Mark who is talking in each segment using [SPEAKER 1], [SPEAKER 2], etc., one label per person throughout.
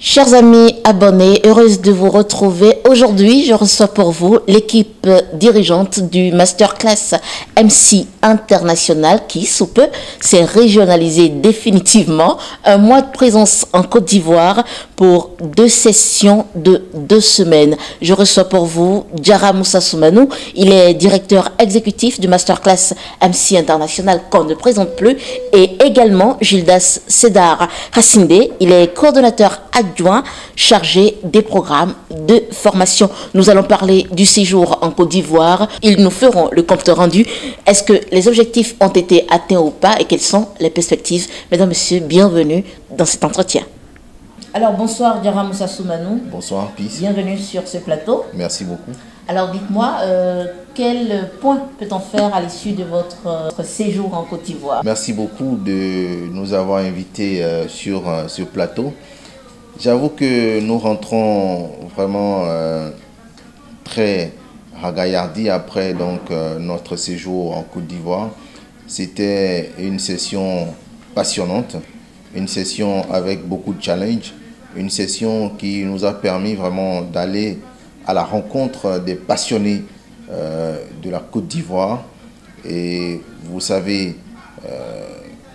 [SPEAKER 1] Chers amis abonnés, heureuse de vous retrouver. Aujourd'hui, je reçois pour vous l'équipe dirigeante du Masterclass MC International qui, sous peu, s'est régionalisé définitivement. Un mois de présence en Côte d'Ivoire pour deux sessions de deux semaines. Je reçois pour vous Djara Moussa Soumanou. Il est directeur exécutif du Masterclass MC International qu'on ne présente plus et également Gildas Sedar Hassinde. Il est coordonnateur adjoint chargé des programmes de formation. Nous allons parler du séjour en Côte d'Ivoire. Ils nous feront le compte rendu. Est-ce que les objectifs ont été atteints ou pas et quelles sont les perspectives? Mesdames, Messieurs, bienvenue dans cet entretien. Alors bonsoir Diara Moussa Soumanou.
[SPEAKER 2] Bonsoir Peace.
[SPEAKER 1] Bienvenue sur ce plateau.
[SPEAKER 2] Merci beaucoup.
[SPEAKER 1] Alors dites-moi, euh, quel point peut-on faire à l'issue de votre, euh, séjour en Côte d'Ivoire?
[SPEAKER 2] Merci beaucoup de nous avoir invités euh, sur ce plateau. J'avoue que nous rentrons vraiment très ragaillardis après donc, notre séjour en Côte d'Ivoire. C'était une session passionnante, une session avec beaucoup de challenges, une session qui nous a permis vraiment d'aller à la rencontre des passionnés euh, de la Côte d'Ivoire. Et vous savez, euh,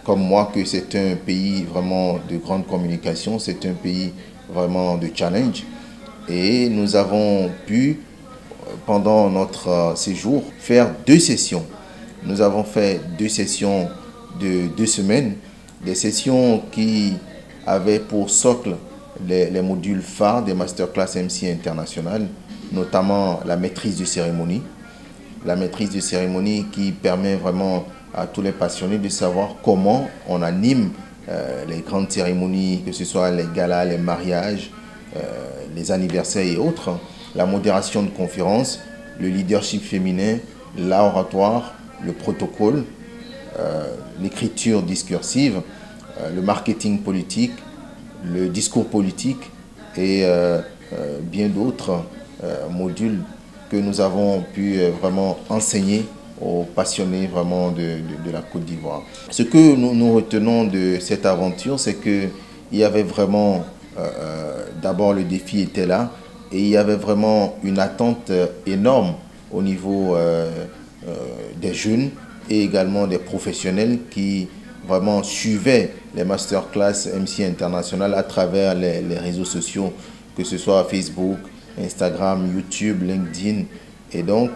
[SPEAKER 2] comme moi, que c'est un pays vraiment de grande communication, c'est un pays vraiment de challenge. Et nous avons pu, pendant notre séjour, faire deux sessions. Nous avons fait deux sessions de deux semaines, des sessions qui avaient pour socle les, les modules phares des masterclass MC international notamment la maîtrise de cérémonie. La maîtrise de cérémonie qui permet vraiment à tous les passionnés de savoir comment on anime euh, les grandes cérémonies, que ce soit les galas, les mariages, euh, les anniversaires et autres. La modération de conférences, le leadership féminin, l'oratoire, le protocole, euh, l'écriture discursive, le marketing politique, le discours politique et bien d'autres euh, module que nous avons pu vraiment enseigner aux passionnés vraiment de, la Côte d'Ivoire. Ce que nous, nous, retenons de cette aventure, c'est qu'il y avait vraiment, euh, d'abord le défi était là, et il y avait vraiment une attente énorme au niveau des jeunes et également des professionnels qui vraiment suivaient les masterclass MC International à travers les réseaux sociaux, que ce soit Facebook, Instagram, YouTube, LinkedIn. Et donc,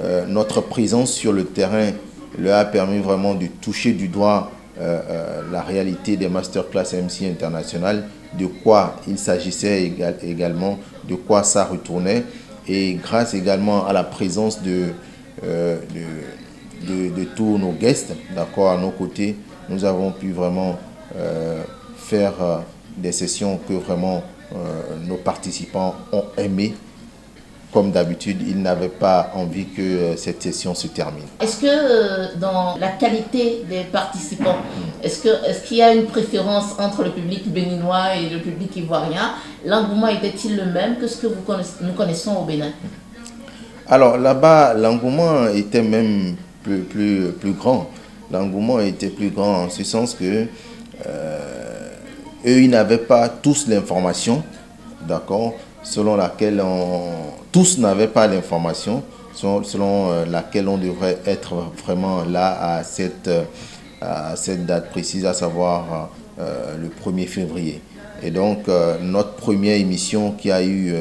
[SPEAKER 2] euh, notre présence sur le terrain leur a permis vraiment de toucher du doigt euh, euh, la réalité des masterclass MC international, de quoi il s'agissait également, de quoi ça retournait. Et grâce également à la présence de, de, tous nos guests, d'accord, à nos côtés, nous avons pu vraiment faire des sessions que vraiment nos participants ont aimé. Comme d'habitude, ils n'avaient pas envie que euh, cette session se termine.
[SPEAKER 1] Est-ce que euh, dans la qualité des participants, est-ce qu'il est y a une préférence entre le public béninois et le public ivoirien? L'engouement était-il le même que ce que vous nous connaissons au Bénin?
[SPEAKER 2] Alors là-bas, l'engouement était même plus, plus, plus grand. L'engouement était plus grand en ce sens que eux, ils n'avaient pas tous l'information, d'accord, selon laquelle on... Tous n'avaient pas l'information selon, euh, laquelle on devrait être vraiment là à cette, euh, à cette date précise, à savoir euh, le 1er février. Et donc, notre première émission qui a eu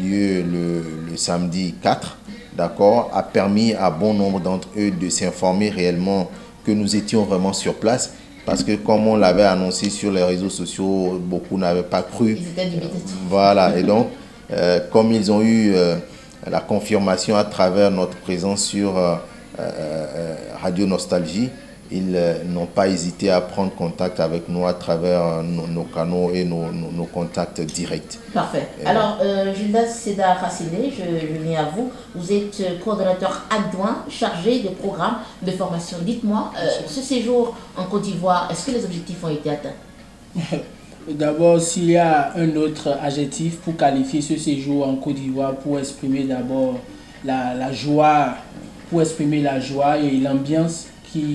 [SPEAKER 2] lieu le, le, samedi 4, d'accord, a permis à bon nombre d'entre eux de s'informer réellement que nous étions vraiment sur place parce que comme on l'avait annoncé sur les réseaux sociaux, beaucoup n'avaient pas cru. Voilà, et donc, euh, comme ils ont eu euh, la confirmation à travers notre présence sur euh, Radio Nostalgie, ils n'ont pas hésité à prendre contact avec nous à travers nos, canaux et nos, contacts directs.
[SPEAKER 1] Parfait. Alors, euh, Gildas Seda Raciné, je, viens à vous. Vous êtes coordonnateur adjoint chargé des programmes de formation. Dites-moi, ce séjour en Côte d'Ivoire, est-ce que les objectifs ont été atteints?
[SPEAKER 3] D'abord, s'il y a un autre adjectif pour qualifier ce séjour en Côte d'Ivoire, pour exprimer d'abord la, la joie, pour exprimer la joie et l'ambiance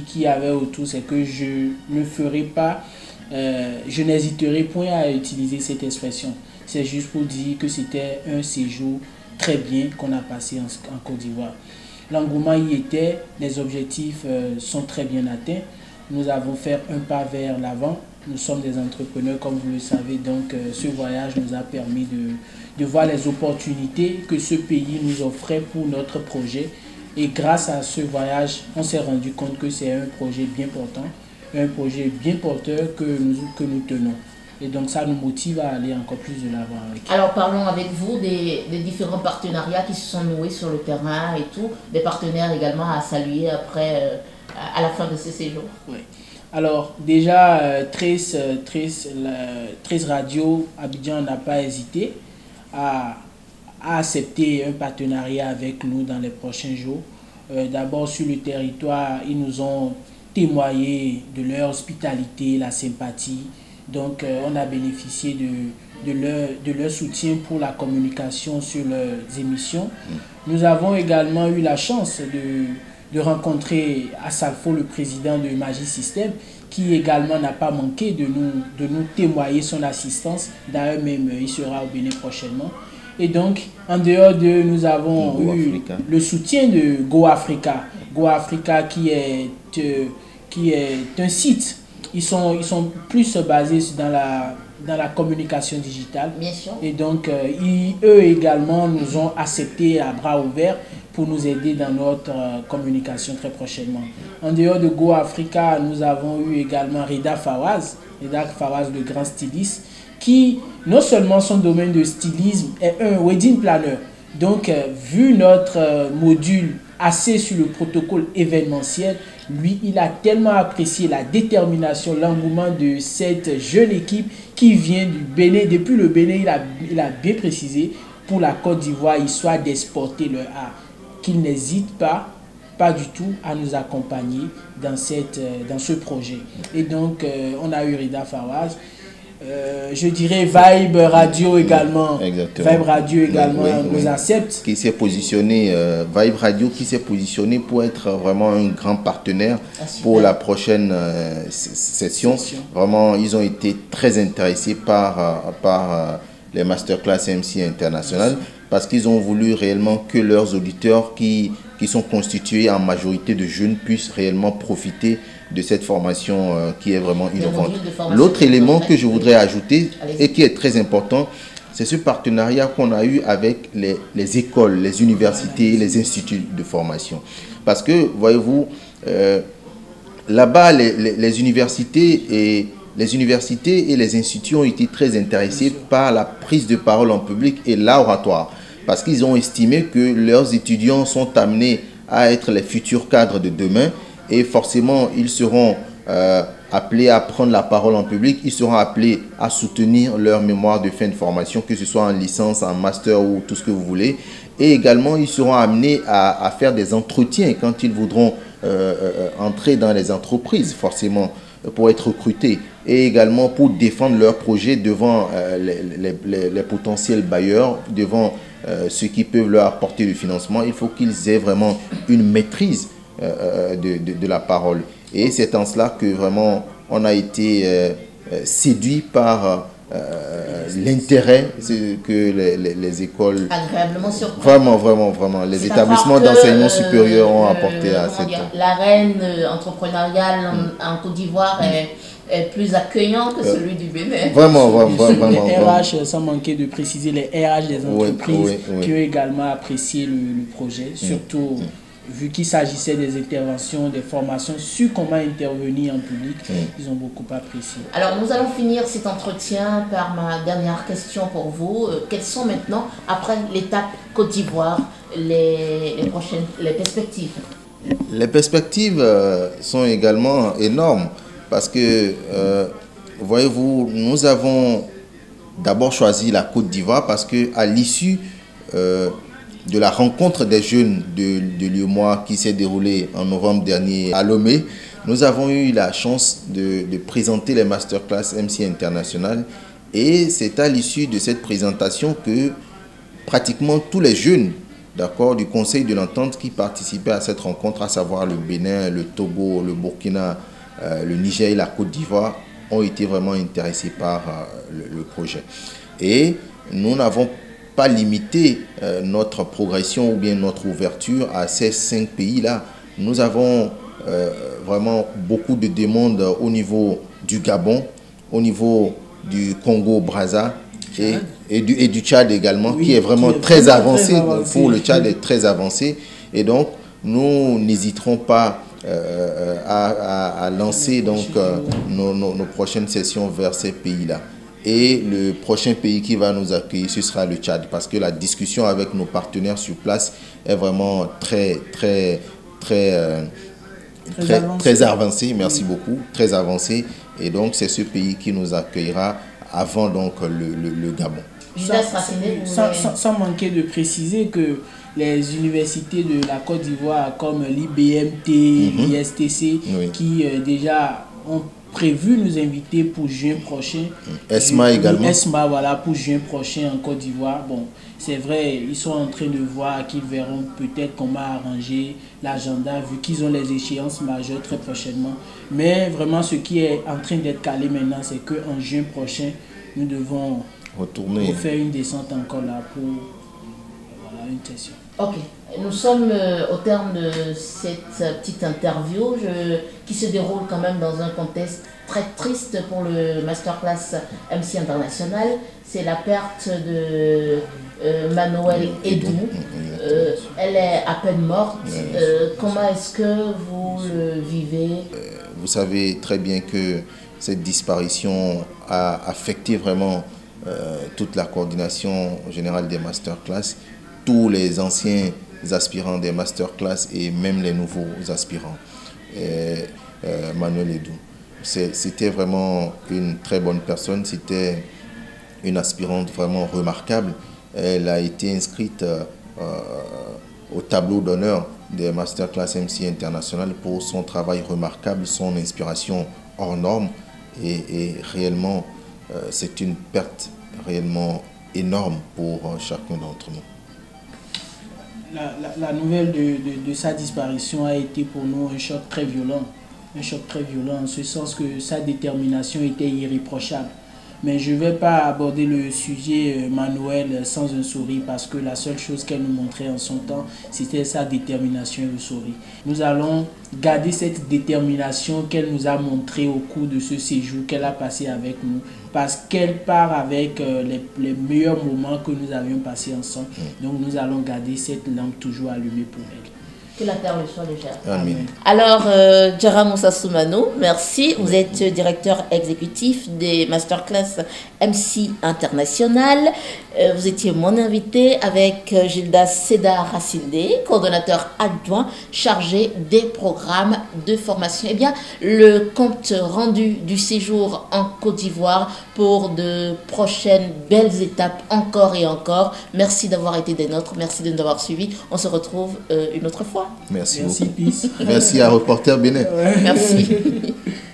[SPEAKER 3] qui, avait autour, c'est que je ne ferai pas euh, je n'hésiterai point à utiliser cette expression. C'est juste pour dire que c'était un séjour très bien qu'on a passé en, Côte d'Ivoire. L'engouement y était, les objectifs euh, sont très bien atteints. Nous avons fait un pas vers l'avant. Nous sommes des entrepreneurs, comme vous le savez, donc euh, ce voyage nous a permis de, de voir les opportunités que ce pays nous offrait pour notre projet. Et grâce à ce voyage, on s'est rendu compte que c'est un projet bien portant, un projet bien porteur que nous, que nous tenons. Et donc ça nous motive à aller encore plus de l'avant avec.
[SPEAKER 1] Alors parlons avec vous des, des, différents partenariats qui se sont noués sur le terrain et tout, des partenaires également à saluer après, euh, à la fin de ce séjour.
[SPEAKER 3] Oui. Alors déjà, euh, Trace, euh, Trace, Trace Radio Abidjan n'a pas hésité à, à, accepter un partenariat avec nous dans les prochains jours. Euh, D'abord sur le territoire, ils nous ont témoigné de leur hospitalité, la sympathie, donc, euh, on a bénéficié de, de, leur, de leur soutien pour la communication sur leurs émissions. Nous avons également eu la chance de, de rencontrer Assalfo, le président de Magie System, qui également n'a pas manqué de nous, de nous témoigner son assistance. D'ailleurs, même, il sera au Bénin prochainement. Et donc, en dehors de, nous avons eu le soutien de Go Africa. Go Africa qui est, euh, qui est un site ils sont, ils sont plus basés dans la, dans la communication digitale.
[SPEAKER 1] Bien sûr.
[SPEAKER 3] Et donc, euh, eux également nous ont accepté à bras ouverts pour nous aider dans notre euh, communication très prochainement. En dehors de Go Africa, nous avons eu également Rida Fawaz, Rida Fawaz, le grand styliste, qui, non seulement son domaine de stylisme est un wedding planner, donc, euh, vu notre module assez sur le protocole événementiel, lui, il a tellement apprécié la détermination, l'engouement de cette jeune équipe qui vient du Bénin. Depuis le Bénin, il a, il a bien précisé pour la Côte d'Ivoire, histoire d'exporter leur art. Qu'il n'hésite pas, pas du tout, à nous accompagner dans, cette, euh, dans ce projet. Et donc, euh, on a eu Rida Fawaz. Euh, je dirais Vibe Radio également.
[SPEAKER 2] Exactement.
[SPEAKER 3] Vibe Radio également nous accepte.
[SPEAKER 2] Qui s'est positionné, euh, Vibe Radio qui s'est positionné pour être vraiment un grand partenaire ah, pour la prochaine euh, session. Vraiment, ils ont été très intéressés par, par les masterclass MC international parce qu'ils ont voulu réellement que leurs auditeurs qui, qui sont constitués en majorité de jeunes puissent réellement profiter de cette formation euh, qui est vraiment innovante. L'autre élément que je voudrais ajouter et qui est très important, c'est ce partenariat qu'on a eu avec les, les, écoles, les universités, les instituts de formation. Parce que, voyez-vous, euh, là-bas, les, les, universités et les universités et les instituts ont été très intéressés par la prise de parole en public et l'oratoire. Parce qu'ils ont estimé que leurs étudiants sont amenés à être les futurs cadres de demain et forcément ils seront euh, appelés à prendre la parole en public, ils seront appelés à soutenir leur mémoire de fin de formation, que ce soit en licence, en master ou tout ce que vous voulez. Et également, ils seront amenés à, faire des entretiens quand ils voudront entrer dans les entreprises, forcément, pour être recrutés. Et également pour défendre leur projet devant les, les, potentiels bailleurs, devant ceux qui peuvent leur apporter le financement. Il faut qu'ils aient vraiment une maîtrise euh, de, de, la parole. Et c'est en cela que vraiment on a été euh, euh, séduit par l'intérêt que les, les, écoles...
[SPEAKER 1] Agréablement surpris.
[SPEAKER 2] Vraiment, vraiment, vraiment. Les établissements d'enseignement supérieur ont apporté à cette...
[SPEAKER 1] L'arène entrepreneuriale en, Côte d'Ivoire est plus accueillant que celui du Bénin.
[SPEAKER 2] Vraiment, vraiment, vraiment.
[SPEAKER 3] Les RH, sans manquer de préciser, les RH des entreprises qui ont également apprécié le, projet, surtout vu qu'il s'agissait des interventions, des formations sur comment intervenir en public, ils ont beaucoup apprécié.
[SPEAKER 1] Alors nous allons finir cet entretien par ma dernière question pour vous. Euh, quelles sont maintenant, après l'étape Côte d'Ivoire, les, prochaines les perspectives?
[SPEAKER 2] Les perspectives euh, sont également énormes parce que, euh, voyez-vous, nous avons d'abord choisi la Côte d'Ivoire parce qu'à l'issue de la rencontre des jeunes de, de qui s'est déroulée en novembre dernier à Lomé, nous avons eu la chance de, présenter les masterclass MC International et c'est à l'issue de cette présentation que pratiquement tous les jeunes d'accord, du Conseil de l'entente qui participaient à cette rencontre, à savoir le Bénin, le Togo, le Burkina, euh, le Niger et la Côte d'Ivoire, ont été vraiment intéressés par le, le, projet. Et nous n'avons pas limité notre progression ou bien notre ouverture à ces cinq pays-là. Nous avons vraiment beaucoup de demandes au niveau du Gabon, au niveau du Congo-Brazza et, et, du, et du Tchad également, qui est vraiment très, avancé, Pour le Tchad est très avancé. Et donc, nous n'hésiterons pas euh, à, à, lancer donc, euh, nos, nos, nos, prochaines sessions vers ces pays-là. Et le prochain pays qui va nous accueillir, ce sera le Tchad, parce que la discussion avec nos partenaires sur place est vraiment très, très, très... Euh, très, très, avancé. merci beaucoup, très avancé. Et donc, c'est ce pays qui nous accueillera avant donc le, le, le Gabon.
[SPEAKER 3] Sans, sans, sans, manquer de préciser que les universités de la Côte d'Ivoire comme l'IBMT, mm -hmm. l'ISTC, oui. qui euh, déjà ont prévu nous inviter pour juin prochain.
[SPEAKER 2] ESMA également.
[SPEAKER 3] ESMA, voilà, pour juin prochain en Côte d'Ivoire. Bon, c'est vrai, ils sont en train de voir qu'ils verront peut-être comment arranger l'agenda vu qu'ils ont les échéances majeures très prochainement. Mais vraiment, ce qui est en train d'être calé maintenant, c'est qu'en juin prochain, nous devons
[SPEAKER 2] retourner
[SPEAKER 3] faire une descente encore là pour voilà, une session.
[SPEAKER 1] Ok, nous sommes euh, au terme de cette euh, petite interview je, qui se déroule quand même dans un contexte très triste pour le masterclass MC International. C'est la perte de euh, Manuel Edou. Euh, elle est à peine morte. Euh, comment est-ce que vous le vivez?
[SPEAKER 2] Vous savez très bien que cette disparition a affecté vraiment toute la coordination générale des masterclass, tous les anciens aspirants des masterclass et même les nouveaux aspirants. Et, Manuel Edou. C'était vraiment une très bonne personne, c'était une aspirante vraiment remarquable. Elle a été inscrite euh, au tableau d'honneur des Masterclass MC International pour son travail remarquable, son inspiration hors norme. Et, réellement, euh, c'est une perte réellement énorme pour euh, chacun d'entre nous.
[SPEAKER 3] La, nouvelle de, sa disparition a été pour nous un choc très violent. Un choc très violent en ce sens que sa détermination était irréprochable. Mais je ne vais pas aborder le sujet Manuel sans un sourire parce que la seule chose qu'elle nous montrait en son temps, c'était sa détermination et le sourire. Nous allons garder cette détermination qu'elle nous a montrée au cours de ce séjour qu'elle a passé avec nous parce qu'elle part avec euh, les, les, meilleurs moments que nous avions passés ensemble. Donc nous allons garder cette lampe toujours allumée pour elle.
[SPEAKER 1] Que la terre le soit légère.
[SPEAKER 2] Amen.
[SPEAKER 1] Alors, euh, Djara Moussa Soumano, merci. Vous êtes directeur exécutif des masterclass MC International. Euh, vous étiez mon invité avec euh, Gilda Seda Racindé, coordonnateur adjoint chargé des programmes de formation. Eh bien, le compte rendu du séjour en Côte d'Ivoire pour de prochaines belles étapes encore et encore. Merci d'avoir été des nôtres. Merci de nous avoir suivis. On se retrouve euh, une autre fois.
[SPEAKER 2] Merci,
[SPEAKER 3] Merci,
[SPEAKER 2] beaucoup.
[SPEAKER 3] Peace.
[SPEAKER 2] Merci à Reporter Bénin.
[SPEAKER 3] Ouais.
[SPEAKER 1] Merci.